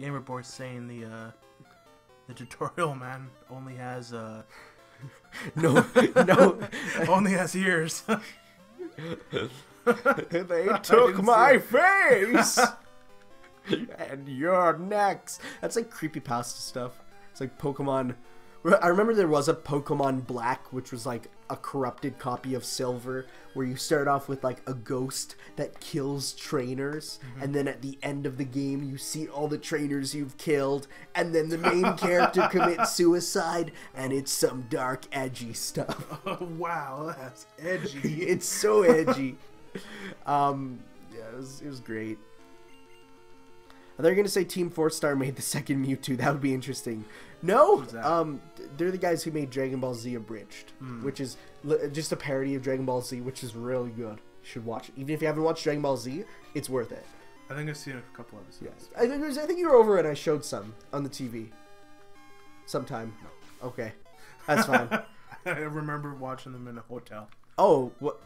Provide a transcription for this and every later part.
Gamer Boy saying the uh, the tutorial man only has uh No, no. only has ears. they took my face, and you're next. That's like creepy pasta stuff. It's like Pokemon. I remember there was a Pokemon Black, which was like a corrupted copy of Silver, where you start off with like a ghost that kills trainers, and then at the end of the game, you see all the trainers you've killed, and then the main character commits suicide, and it's some dark, edgy stuff. oh wow, that's edgy. it's so edgy. um, yeah, it was, it was great. They're gonna say Team Four Star made the second Mewtwo. That would be interesting. No, um, they're the guys who made Dragon Ball Z Abridged, which is li- just a parody of Dragon Ball Z, which is really good. You should watch it. Even if you haven't watched Dragon Ball Z, it's worth it. I think I've seen a couple episodes. I think, there's- I think you were over and I showed some on the TV. Sometime. No. Okay, that's fine. I remember watching them in a hotel. oh, what?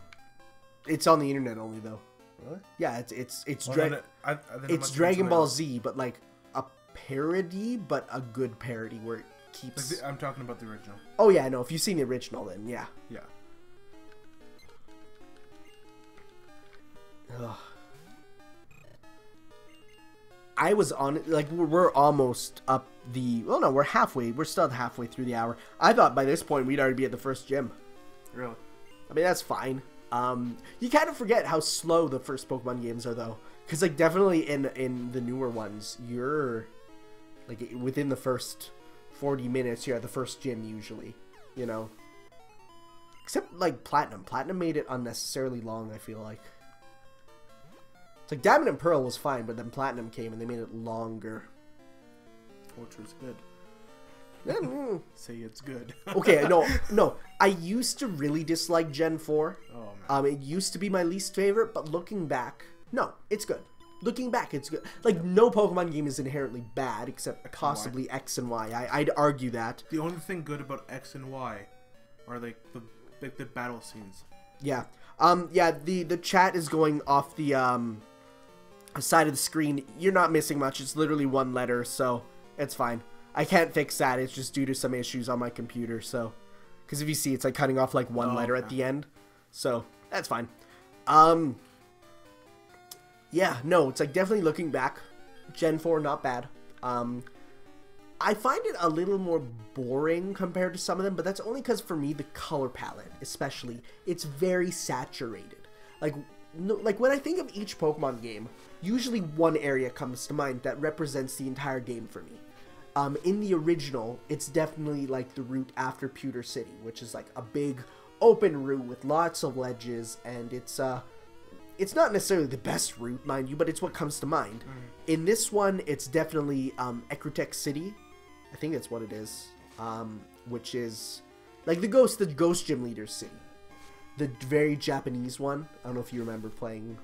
It's on the internet only though. Really? Yeah, it's it's it's Well, Dra- I- I- it's must have been Dragon Ball. Z, but like a parody, but a good parody where it Like keeps. the- I'm talking about the original. Oh yeah, no. If you've seen the original, then yeah. Yeah. Ugh. I was on like we're- we're almost up the. Well, no, we're halfway. We're still halfway through the hour. I thought by this point we'd already be at the first gym. Really? I mean, that's fine. Um, you kind of forget how slow the first Pokemon games are, though, because like definitely in in the newer ones, you're like within the first forty minutes, you're at the first gym usually. You know, except like Platinum. Platinum made it unnecessarily long. I feel like. It's like Diamond and Pearl was fine, but then Platinum came and they made it longer. Which was good. Mm. Say it's good. okay, no, no. I used to really dislike Gen 4. Oh man. Um, it used to be my least favorite, but looking back, no, it's good. Looking back, it's good. Like no Pokemon game is inherently bad, except possibly X and Y. I, I'd argue that. the only thing good about X and Y are like the like the battle scenes. Yeah. Um. Yeah. The the chat is going off the um side of the screen. You're not missing much. It's literally one letter, so it's fine. I can't fix that. It's just due to some issues on my computer. So, because if you see, it's like cutting off like one Oh, letter at the end. So that's fine. Um. Yeah. No. It's like definitely looking back. Gen four not bad. Um. I find it a little more boring compared to some of them, but that's only because for me the color palette, especially, it's very saturated. Like, no, like when I think of each Pokemon game, usually one area comes to mind that represents the entire game for me. Um, in the original, it's definitely like the route after Pewter City, which is like a big open route with lots of ledges, and it's uh, it's not necessarily the best route, mind you, but it's what comes to mind. In this one, it's definitely um, Ecruteak City. I think that's what it is. Um, which is like the ghost, the Ghost Gym Leader's city, the very Japanese one. I don't know if you remember playing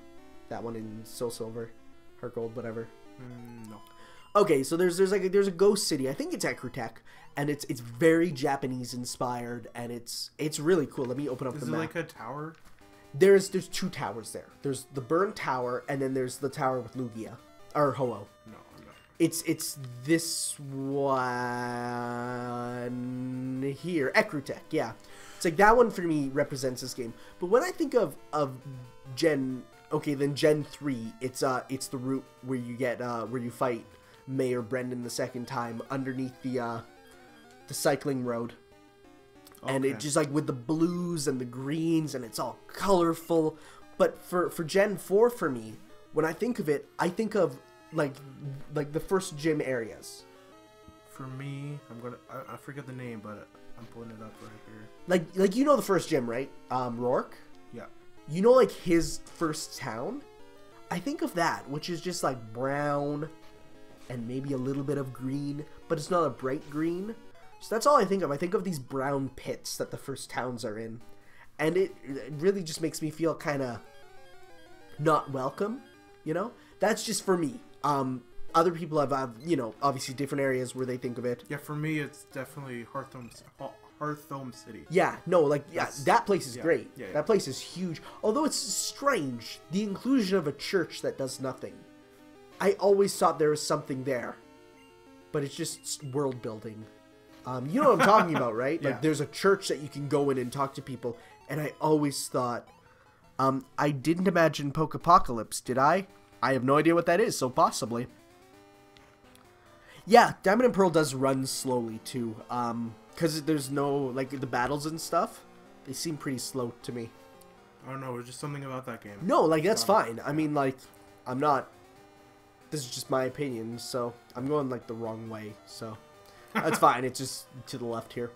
that one in Soul Silver, Heart Gold, whatever. Mm, no. Okay, so there's there's like a, there's a ghost city. I think it's Ecruteak, and it's it's very Japanese inspired, and it's it's really cool. Let me open up Is the it map. like a tower? There's there's two towers there. There's the burned tower, and then there's the tower with Lugia or Ho-Oh. No, no. It's it's this one here, Ecruteak. Yeah, it's like that one for me represents this game. But when I think of of Gen, okay, then Gen three, it's uh it's the route where you get uh where you fight May or Brendan the second time underneath the uh the cycling road and it just like with the blues and the greens and it's all colorful but for for gen 4 for me when i think of it i think of like like the first gym areas For me, I'm gonna. I, I forget the name, but I'm pulling it up right here. like like you know the first gym right um Roark Yeah. you know like his first town i think of that which is just like brown and maybe a little bit of green but it's not a bright green so that's all i think of i think of these brown pits that the first towns are in and it, it really just makes me feel kind of not welcome you know that's just for me um other people have, have you know obviously different areas where they think of it Yeah, for me, it's definitely Hearthome, Har- Hearthome City. Yeah, no, like yeah, That's- that place is yeah, great. yeah, yeah. That place is huge. Although it's strange, the inclusion of a church that does nothing. I always thought there was something there. but it's just world building. Um, you know what I'm talking about, right? Like Yeah. there's a church that you can go in and talk to people, and I always thought, um, I didn't imagine Poke Apocalypse, did I? I have no idea what that is, so possibly. Yeah, Diamond and Pearl does run slowly too, um, because there's no like the battles and stuff. They seem pretty slow to me. I don't know. It's just something about that game. No, like that's fine. I mean, like, I'm not. This is just my opinion, so I'm going like the wrong way. So that's fine. It's just to the left here.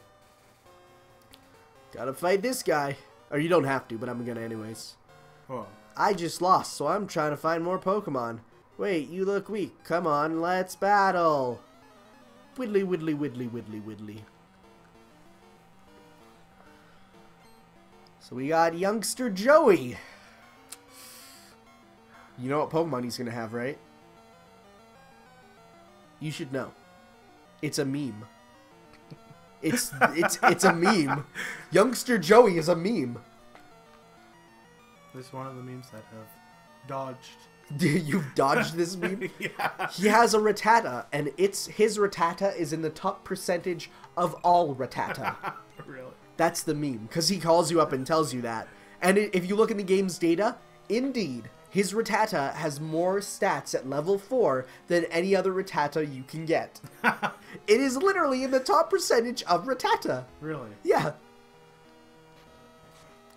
Gotta fight this guy, or you don't have to, but I'm gonna anyways. I just lost, so I'm trying to find more Pokemon. Wait, you look weak. Come on, let's battle. Widdly, widdly, widdly, widdly, widdly. So we got youngster Joey. You know what Pokemon he's gonna have, right? You should know. It's a meme. It's it's it's a meme. Youngster Joey is a meme. this is one of the memes that have dodged. You've dodged this meme. yeah. He has a Rattata, and it's his Rattata is in the top percentage of all Rattata. really? That's the meme, because he calls you up and tells you that. And if you look in the game's data, indeed, his Rattata has more stats at level 4 than any other Rattata you can get. it is literally in the top percentage of Rattata. Really? Yeah.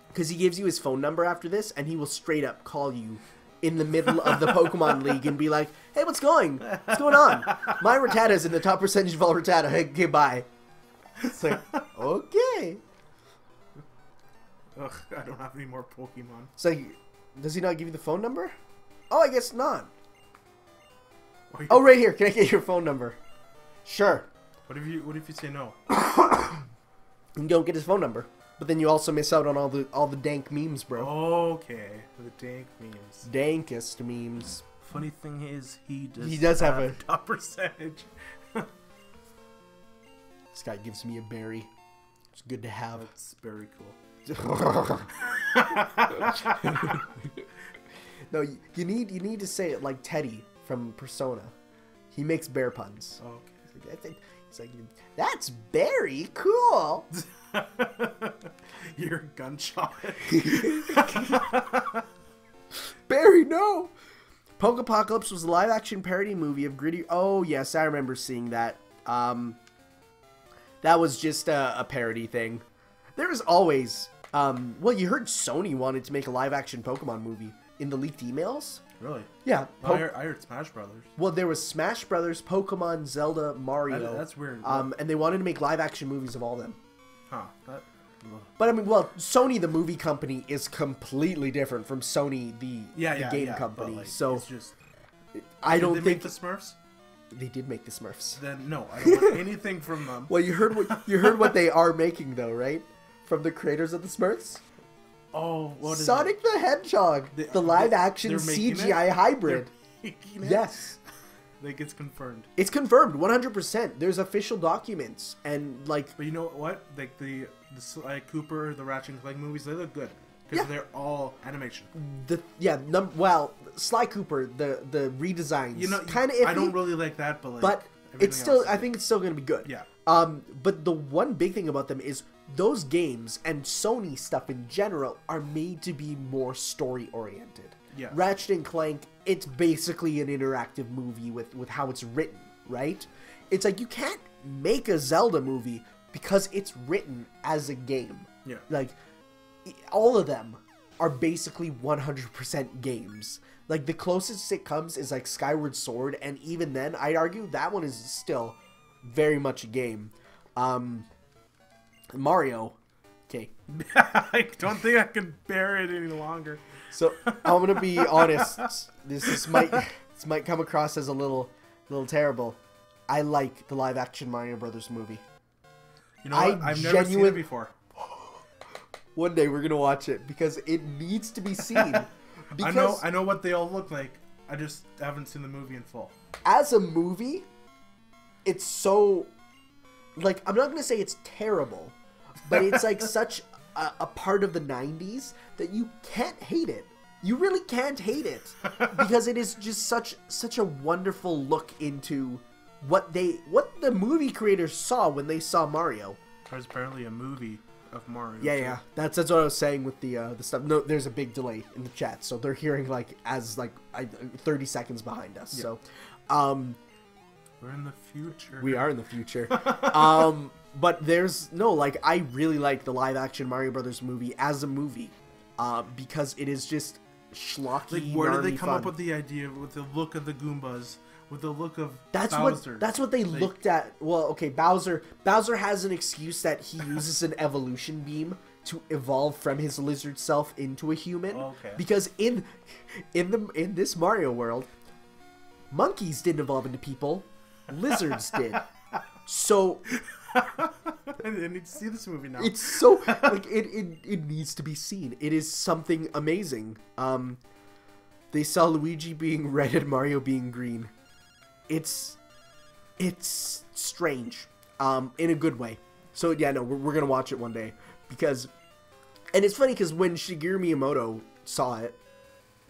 Because he gives you his phone number after this, and he will straight up call you in the middle of the Pokemon League and be like, "Hey, what's going? What's going on? My Rattata's in the top percentage of all Rattata. Hey, okay, bye." It's like, okay. Ugh, I don't have any more Pokemon. It's like, does he not give you the phone number? Oh, I guess not. Oh, right here. Can I get your phone number? Sure. What if you What if you say no? And go get his phone number. But then you also miss out on all the all the dank memes, bro. Okay, the dank memes. Dankest memes. Funny thing is, he does. He does have a- top percentage. This guy gives me a berry. It's good to have. It's very cool. no, you, you need you need to say it like Teddie from Persona. He makes bear puns. Okay. I he's like, "That's very cool." You're a gunshot. Barry, no. Poke Apocalypse was a live-action parody movie of gritty. Oh yes, I remember seeing that. Um, that was just a, a parody thing. There was always. Um, well, you heard Sony wanted to make a live-action Pokemon movie in the leaked emails. really? Yeah. I, heard, I heard Smash Brothers. Well, there was Smash Brothers, Pokemon, Zelda, Mario. That- that's weird. Um, and they wanted to make live action movies of all them. Huh? That. But I mean, well, Sony, the movie company, is completely different from Sony, the, Yeah, the yeah, game yeah, company. like, so it's just. I don't they think make the Smurfs. they did make the Smurfs. Then no, I don't want anything from them. Well, you heard what you heard what they are making though, right? From the creators of the Smurfs, Oh, what is Sonic it? the Hedgehog, the live action they're making it? CGI hybrid. Yes. Like it's confirmed. It's confirmed, 100%. There's official documents, and like But you know what? Like the the Sly Cooper, the Ratchet and Clank movies, they look good because Yeah. they're all animation. the yeah, num- well, Sly Cooper, the the redesigns, You know, kind of. I don't really like that, but like, but it's still I think it's still going to be good. Yeah. Um but the one big thing about them is those games and Sony stuff in general are made to be more story oriented. Yeah. Ratchet and Clank, it's basically an interactive movie with with how it's written, right? It's like you can't make a Zelda movie because it's written as a game. Yeah. Like all of them are basically 100% games. Like the closest it comes is like Skyward Sword and even then I'd argue that one is still very much a game. Um Mario Okay. I don't think I can bear it any longer. So I'm going to be honest. This this might this might come across as a little little terrible. I like the live action Mario Brothers movie. You know I what? I've never seen it before. One day we're going to watch it because it needs to be seen. Because I know I know what they all look like. I just haven't seen the movie in full. as a movie, it's so like I'm not gonna say it's terrible, but it's like such a, a part of the '90s that you can't hate it. You really can't hate it because it is just such such a wonderful look into what they what the movie creators saw when they saw Mario. There's apparently a movie of Mario. Yeah, too. yeah. That's that's what I was saying with the uh, the stuff. No, there's a big delay in the chat, so they're hearing like as like I, 30 seconds behind us. Yeah. So, um, We're in the future. we are in the future. um, but there's no like I really like the live action Mario Brothers movie as a movie, uh, because it is just schlocky. Like, where did they come fun. up with the idea with the look of the Goombas, with the look of That's Bowser? what that's what they Like- looked at. Well, okay, Bowser Bowser has an excuse that he uses an evolution beam to evolve from his lizard self into a human. Okay. Because in in the in this Mario world, monkeys didn't evolve into people, lizards did. So I need to see this movie now. it's so like it, it it needs to be seen. It is something amazing. Um they saw Luigi being red and Mario being green. It's it's strange. Um in a good way. So yeah, no, we're, we're going to watch it one day because and it's funny cuz when Shigeru Miyamoto saw it,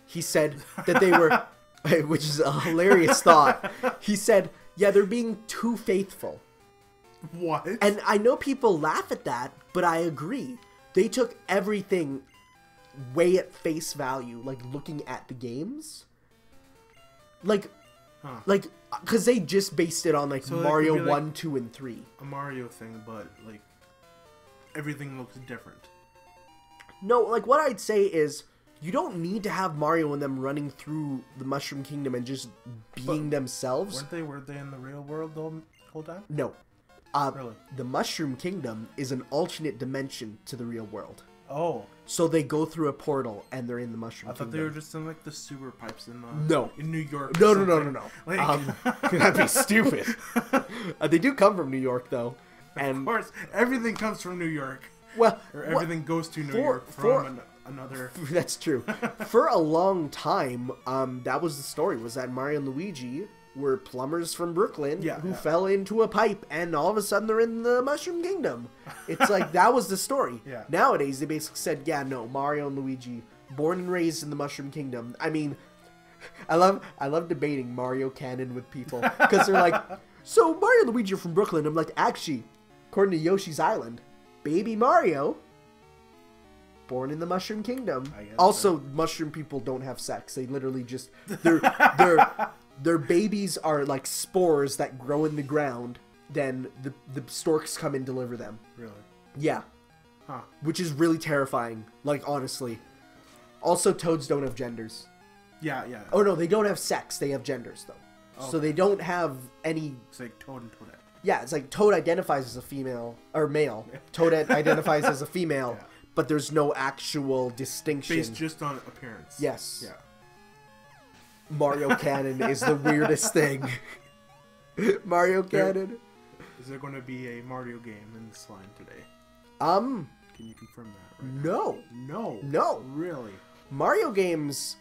he said that they were which is a hilarious thought. He said, "Yeah, they're being too faithful." What? And I know people laugh at that, but I agree. They took everything way at face value, like looking at the games. Like, Huh. like, because they just based it on like So Mario like- 1, 2, and 3. a Mario thing, but like everything looks different. No, like, what I'd say is you don't need to have Mario and them running through the Mushroom Kingdom and just being themselves. Weren't they? Were they in the real world the whole time? No. Uh, Really? The Mushroom Kingdom is an alternate dimension to the real world. Oh, So they go through a portal and they're in the Mushroom kingdom. I thought Kingdom. they were just in like the sewer pipes in uh, No. in New York. No, no, no, no, no. Like, Um, that'd be stupid. uh, they do come from New York, though, and of course, everything comes from New York, well, or what- everything goes to New for- York from for- an, another. that's true. For a long time, um, that was the story: was that Mario and Luigi were plumbers from Brooklyn Yeah, who yeah. fell into a pipe, and all of a sudden they're in the Mushroom Kingdom. It's like that was the story. Yeah. Nowadays, they basically said, "Yeah, no, Mario and Luigi, born and raised in the Mushroom Kingdom." I mean. I love I love debating Mario canon with people because they're like, so Mario and Luigi are from Brooklyn. I'm like, actually, according to Yoshi's Island, baby Mario, born in the Mushroom Kingdom. Also, mushroom people don't have sex. They literally just their their their babies are like spores that grow in the ground. Then the the storks come and deliver them. Really? Yeah, Huh? which is really terrifying. Like honestly. Also, toads don't have genders. Yeah, yeah. Oh no, they don't have sex. They have genders though. So they don't have any. It's like Toad and Toadette. Yeah, it's like Toad identifies as a female or male. Toadette identifies as a female, Yeah. but there's no actual distinction. Based just on appearance. Yes. Yeah. Mario canon is the weirdest thing. Mario There- canon. Is there going to be a Mario game in this line today? Um, Can you confirm that? Right no, No. no. Really? Mario games,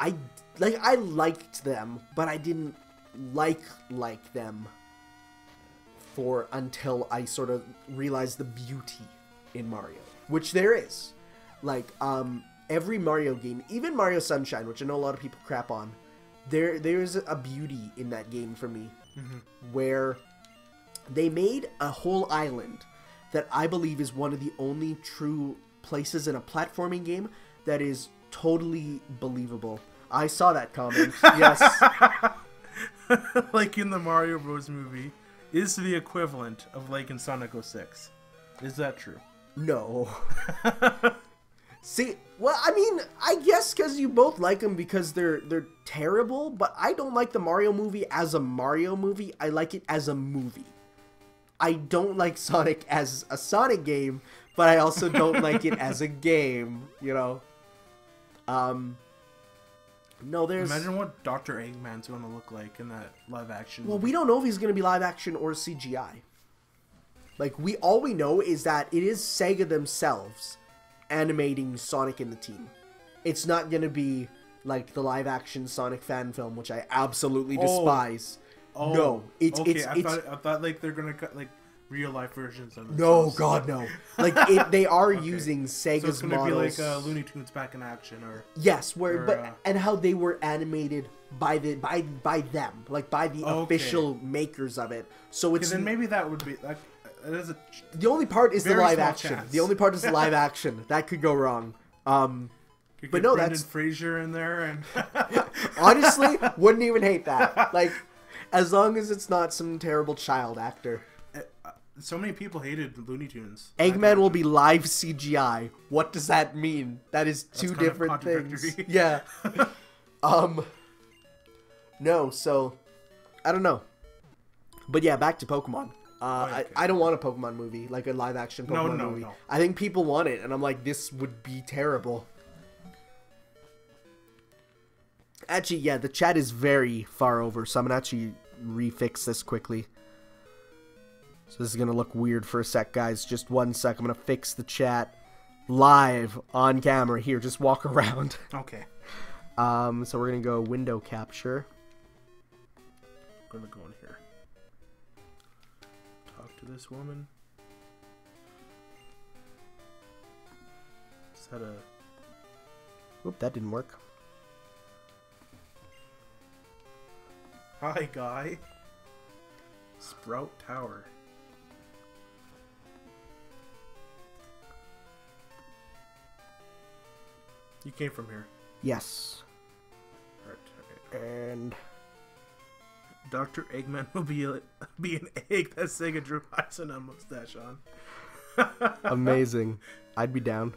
I like. I liked them, but I didn't like like them for until I sort of realized the beauty in Mario, which there is. Like, um, every Mario game, even Mario Sunshine, which I know a lot of people crap on, there there is a beauty in that game for me, mm-hmm. where they made a whole island that I believe is one of the only true places in a platforming game that is totally believable. I saw that comment. Yes. like in the Mario Bros. movie, is the equivalent of like in Sonic 06. Is that true? No. See, well, I mean, I guess because you both like them because they're they're terrible, but I don't like the Mario movie as a Mario movie. I like it as a movie. I don't like Sonic as a Sonic game, but I also don't like it as a game. You know. Um. No, there's. Imagine what Dr. Eggman's going to look like in that live action. Well, we don't know if he's going to be live action or CGI. Like we all we know is that it is Sega themselves animating Sonic and the team. It's not going to be like the live action Sonic fan film, which I absolutely Oh. despise. Oh, no, it's okay. it's I it's thought I thought like they're gonna cut like real life versions of No, themselves. God, no. Like it, they are Okay. using So Sega's it's gonna models. be like uh, Looney Tunes back in action, or yes, where or, but uh, and how they were animated by the by by them, like by the Okay. official makers of it. So it's then maybe that would be like it is a the only part is the live action. chance. The only part is the live action. That could go wrong. Um, But no, Brendan that's- Fraser in there, and honestly, wouldn't even hate that. Like, as long as it's not some terrible child actor. uh, so many people hated Looney Tunes. Eggman will be live CGI. What does that mean? That is two different things. Yeah. um. No, so I don't know. But yeah, back to Pokemon. Uh, okay. I, I don't want a Pokemon movie, like a live action No, Pokemon no, movie. no. I think people want it, and I'm like, this would be terrible. Actually, yeah, the chat is very far over, so I'm gonna actually refix this quickly. So this is gonna look weird for a sec, guys. Just one sec. I'm gonna fix the chat live on camera. Here, just walk around. okay. Um, so we're gonna go window capture. I'm gonna go in here. To this woman. Is that a Oop, that didn't work. hi guy? Sprout Tower. You came from here. Yes. Alright. And Dr. Eggman will be a, be an egg that Sega drew and a mustache on. amazing. I'd be down.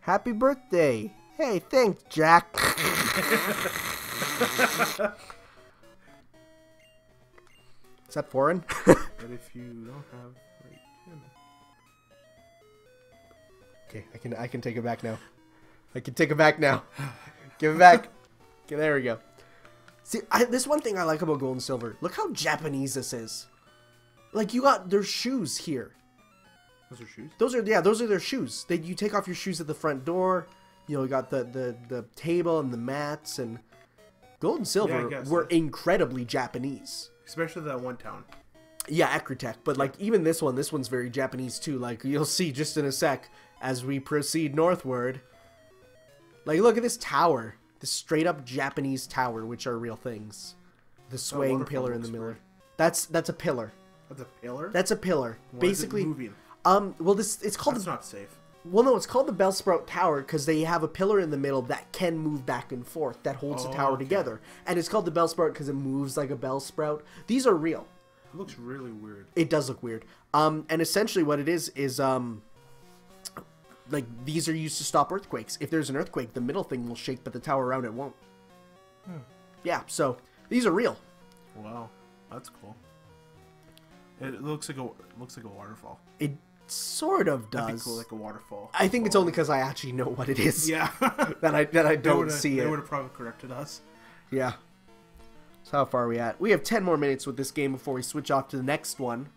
Happy birthday! Hey, thanks, Jack. Is that foreign? But if you don't have okay, I can I can take it back now. I can take it back now. Give it back. Okay, there we go. See, I, this one thing I like about Gold and Silver. Look how Japanese this is. Like you got their shoes here. those are shoes. Those are yeah, those are their shoes. They you take off your shoes at the front door. You know, you got the the the table and the mats and gold and silver guess, were yeah. incredibly Japanese. Especially that one town. Yeah, Ecruteak, but like even this one, this one's very Japanese too. Like you'll see just in a sec as we proceed northward. Like look at this tower, this straight up Japanese tower, which are real things. The swaying pillar in the middle. That's that's a pillar. That's a pillar. That's a pillar. Why is it Basically, moving. um, well this it's called That's the not safe. Well, no, it's called the Bellsprout Tower because they have a pillar in the middle that can move back and forth that holds the Oh, tower okay. together. And it's called the Bellsprout because it moves like a bell sprout. These are real. It looks really weird. It does look weird. Um, and essentially what it is is um, like these are used to stop earthquakes. If there's an earthquake, the middle thing will shake, but the tower around it won't. Hmm. Yeah, so these are real. Wow, that's cool. It looks like a looks like a waterfall. It sort of does. cool, like a waterfall. I think it's only because I actually know what it is yeah. that I that I don't see They it. would have probably corrected us. Yeah. So how far are we at? We have 10 more minutes with this game before we switch off to the next one.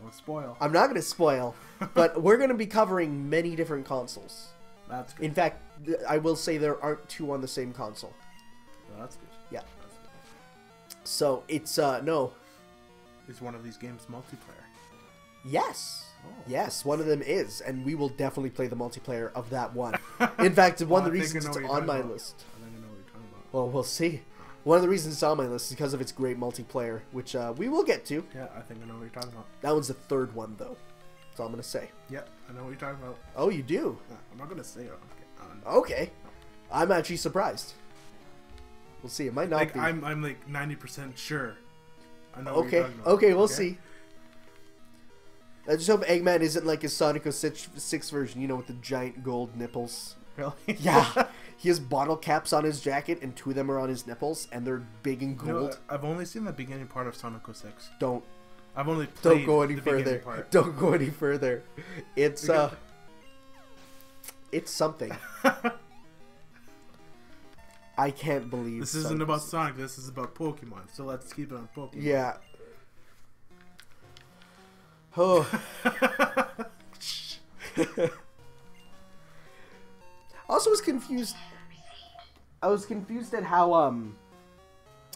Don't spoil. I'm not going to spoil, but we're going to be covering many different consoles. That's good. In fact, th- I will say there aren't two on the same console. That's good. Yeah. That's good. So it's uh no. Is one of these games multiplayer? Yes. Oh. Yes, one of them is, and we will definitely play the multiplayer of that one. In fact, one of the I think I reasons it's on my about. list. I think I know what you're talking about. Well, we'll see. One of the reasons it's on my list is because of its great multiplayer, which uh, we will get to. Yeah, I think I know what you're talking about. That one's the third one, though. That's all I'm gonna say. Yeah, I know what you're talking about. Oh, you do? Yeah, I'm not gonna say it. Okay. I'm actually surprised. We'll see. It might not Like be. I'm, I'm like 90% sure. I know. What okay. you're talking about. Okay, we'll see. I just hope Eggman isn't like his Sonic 6 version, you know, with the giant gold nipples. Really? Yeah. he has bottle caps on his jacket, and two of them are on his nipples, and they're big and gold. I've only seen the beginning part of Sonic 06. Don't I've only played don't go any the further. Part. Don't go any further. It's Because- uh, it's something. I can't believe This isn't Sonic about Sonic. This is about Pokemon. So let's keep it on Pokemon. Yeah. Oh. I also was confused. I was confused at how um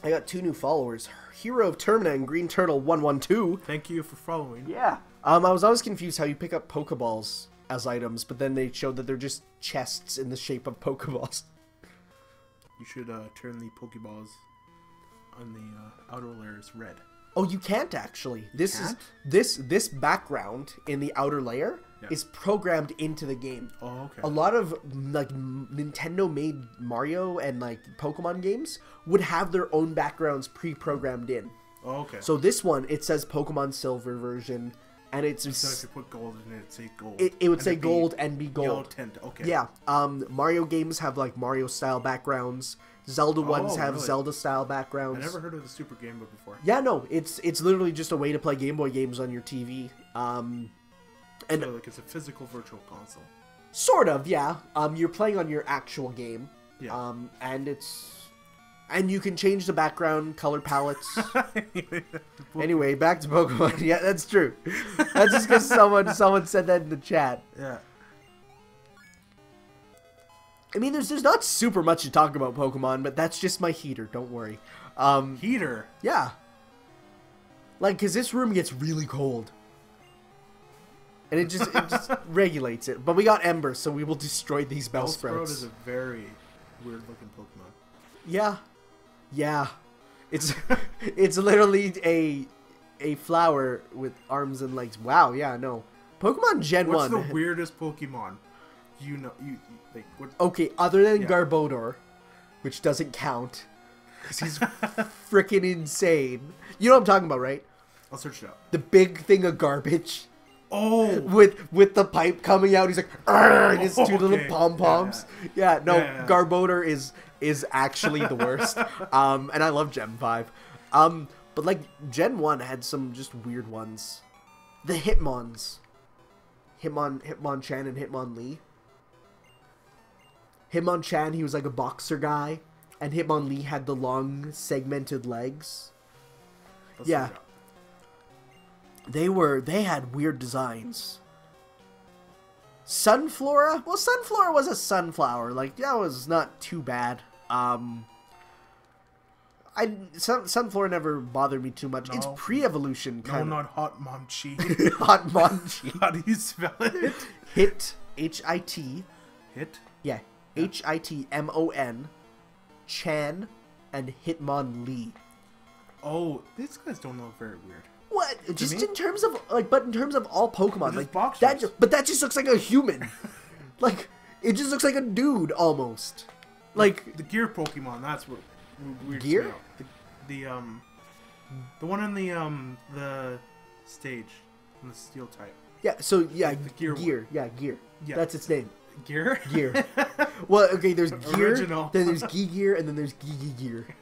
I got two new followers. Hero of Termina and Green Turtle 112. Thank you for following. Yeah. Um, I was always confused how you pick up Pokeballs as items, but then they showed that they're just chests in the shape of Pokeballs. You should uh, turn the Pokeballs on the uh, outer layers red. Oh, you can't actually. This can't? is this this background in the outer layer Yeah. is programmed into the game. Oh, okay. A lot of like Nintendo-made Mario and like Pokemon games would have their own backgrounds pre-programmed in. Oh, okay. So this one, it says Pokemon Silver version, and it's so if you put gold in it, it'd say gold. it, it would And say gold and be gold. tint. Okay. Yeah. Um, Mario games have like Mario style backgrounds. Zelda ones Oh, have really? Zelda style backgrounds. I never heard of the Super Game Boy before. Yeah, no, it's it's literally just a way to play Game Boy games on your TV. Um, and So, like it's a physical virtual console. sort of, yeah. Um, you're playing on your actual game. Yeah. Um, and it's and you can change the background color palettes. anyway, back to Pokemon. yeah, that's true. That's just because someone someone said that in the chat. yeah. I mean, there's there's not super much to talk about Pokemon, but that's just my heater. Don't worry. Um, Heater. yeah. Like, cause this room gets really cold, and it just it just regulates it. But we got Ember, so we will destroy these Bellsprout Bellsprouts. is a very weird looking Pokemon. Yeah, yeah. It's it's literally a a flower with arms and legs. Wow. Yeah. No. Pokemon Gen What's One. the weirdest Pokemon? You know, you you- like what? Okay, other than Yeah. Garbodor, which doesn't count, because he's freaking insane. You know what I'm talking about, right? I'll search it up. The big thing of garbage Oh, with with the pipe coming out. He's like, and his two little pom poms. Yeah, no, Yeah, yeah. Garbodor is is actually the worst. um, and I love Gen Five. Um, but like Gen One had some just weird ones. The Hitmons. Hitmon Hitmonchan and Hitmonlee. Hitmonchan, he was like a boxer guy, and Hitmonlee had the long segmented legs. I'll yeah. Search it up. They were they had weird designs. Sunflora? Well, Sunflora was a sunflower. Like that was not too bad. Um I Sun, Sunflora never bothered me too much. It's pre-evolution No, kind not Hot Mom Chi. of hot Monchi. How do you spell it? Hit H I T Hit. yeah H I T M O N Chan and Hitmonlee. Oh, these guys don't look very weird. What? Just me? in terms of like, but in terms of all Pokemon, like boxers. that. But that just looks like a human. like it just looks like a dude almost. Like The gear Pokemon. That's what weird. Gear? The, the um, the one on the um the stage, on the steel type. yeah. So yeah, The gear gear. one. Yeah, gear. Yeah. That's its name. Gear. Gear. well, okay. There's gear. Original. Then there's Gear, and then there's Gigi Gear.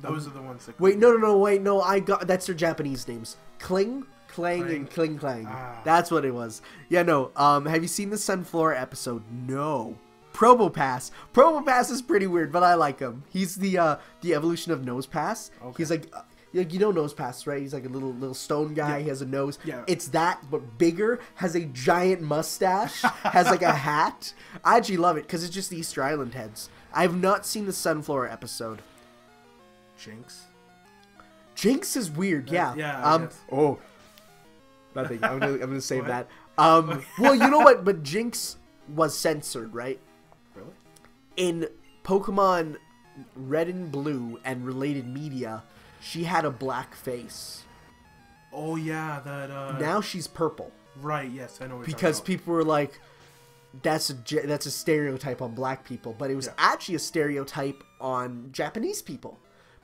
Those are the ones that. Wait, no, no, no. Wait, no. I got that's their Japanese names. Klink, Klang, and Klinklang. Ah. That's what it was. Yeah, no. Um, have you seen the Sunflora episode? No. Probopass. Probopass is pretty weird, but I like him. He's the uh the evolution of Nosepass. Okay. He's like. Uh, like you know Nosepass, right? He's like a little little stone guy. Yeah. He has a nose. Yeah. It's that, but bigger. Has a giant mustache. has like a hat. I actually love it because it's just the Easter Island heads. I have not seen the Sunflower episode. Jynx. Jynx is weird, yeah. yeah, I Um. guess. Oh. Nothing. I'm gonna. I'm gonna save that. Um. Well, you know what? But Jynx was censored, right? Really? In Pokemon Red and Blue and related media, she had a black face. Oh yeah, that. uh Now she's purple Right. Yes, I know. Because people were like, "That's a that's a stereotype on black people," but it was Yeah. actually a stereotype on Japanese people.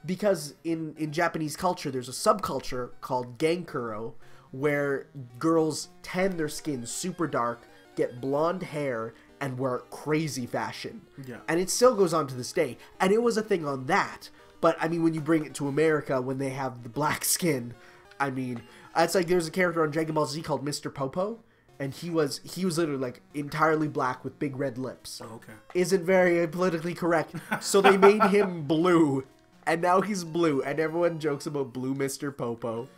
Because in in Japanese culture, there's a subculture called Ganguro, where girls tan their skin super dark, get blonde hair, and wear crazy fashion. Yeah. And it still goes on to this day. And it was a thing on that. But I mean, when you bring it to America, when they have the black skin, I mean, it's like there's a character on Dragon Ball Z called Mr. Popo, and he was he was literally like entirely black with big red lips. Oh, okay. Isn't very politically correct, so they made him blue, and now he's blue, and everyone jokes about blue Mr. Popo.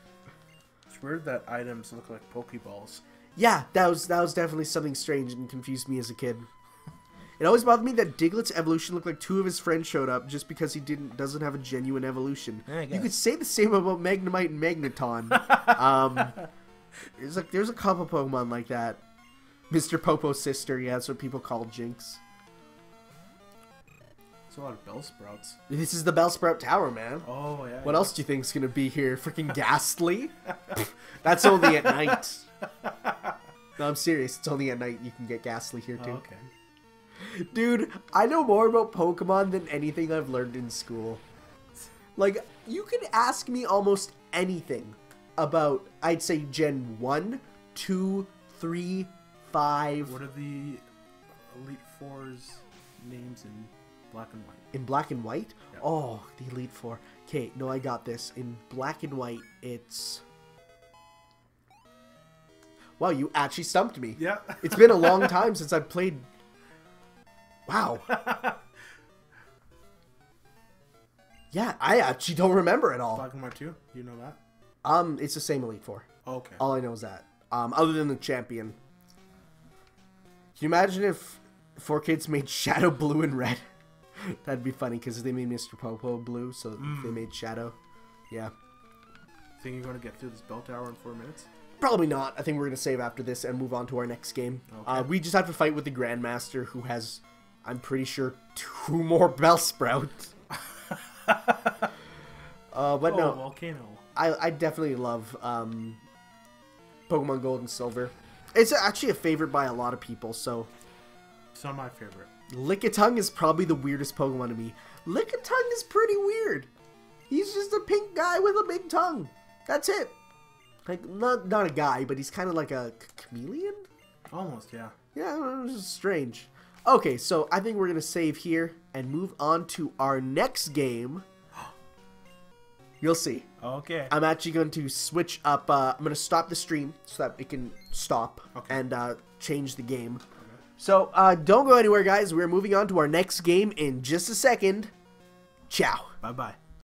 It's weird that items look like Pokeballs. Yeah, that was that was definitely something strange and confused me as a kid. It always bothered me that Diglett's evolution looked like two of his friends showed up just because he didn't doesn't have a genuine evolution. Yeah, you could say the same about Magnemite and Magneton. um, there's like there's a couple Pokemon like that. Mr. Popo's sister, yeah, that's what people call Jynx. A lot of bell sprouts. This is the bell sprout Tower, man. Oh yeah. What else do you think's gonna be here? Freaking Gastly? That's only at night. No, I'm serious. It's only at night you can get Gastly here Oh, too. okay. Dude, I know more about Pokemon than anything I've learned in school. Like, you could ask me almost anything about, I'd say, Gen 1, 2, 3, 5, What are the Elite Four's names in black and white? in black and white. Oh, the Elite Four. Okay, no, I got this. In black and white, it's. Wow, you actually stumped me. Yeah. It's been a long time since I've played. Wow. Yeah, I actually don't remember at all. black and white too. You know that? Um, it's the same Elite Four. Okay. All I know is that. Um, other than the champion. Can you imagine if four kids made Shadow blue and red? That'd be funny because they made Mr. Popo blue, so they made Shadow. Yeah. Think you're gonna get through this bell tower in four minutes? Probably not. I think we're gonna save after this and move on to our next game. Uh, Okay. we just have to fight with the Grandmaster, who has, I'm pretty sure, two more Bellsprout. uh, but oh, no, volcano. I, I definitely love um, Pokemon Gold and Silver. It's actually a favorite by a lot of people. So It's not my favorite. Lickitung is probably the weirdest Pokemon to me. Lickitung is pretty weird. He's just a pink guy with a big tongue. That's it. Like not not a guy, but he's kind of like a chameleon. Almost, yeah. Yeah, I don't know, it's just strange. Okay, so I think we're gonna save here and move on to our next game. You'll see. Okay. I'm actually going to switch up. Uh, I'm going to stop the stream so that it can stop Okay. and uh, change the game. So uh, don't go anywhere, guys. We're moving on to our next game in just a second. Ciao. Bye bye.